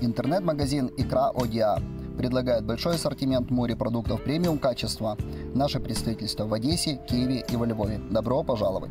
Интернет-магазин «Икра ОДИА» предлагает большой ассортимент морепродуктов премиум качества. Наше представительство в Одессе, Киеве и во Львове. Добро пожаловать!